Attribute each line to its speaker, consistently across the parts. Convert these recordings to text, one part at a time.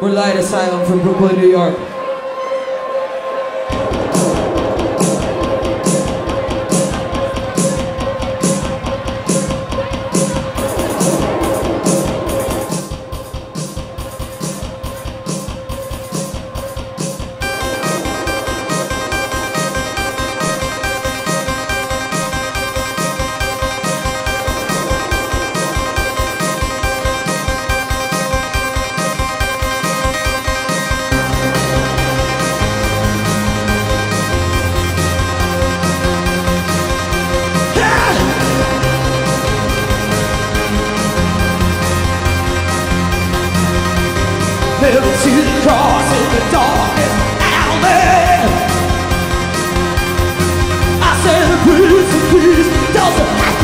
Speaker 1: We're Light Asylum from Brooklyn, New York.
Speaker 2: Fell to the cross in the darkest. I said, please, please, doesn't have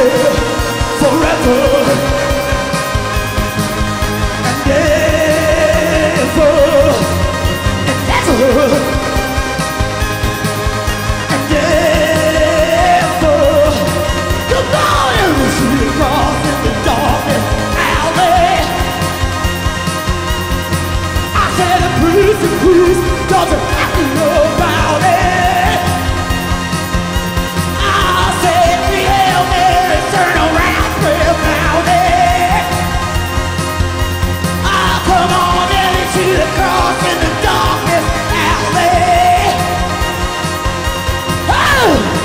Speaker 2: I'll Go!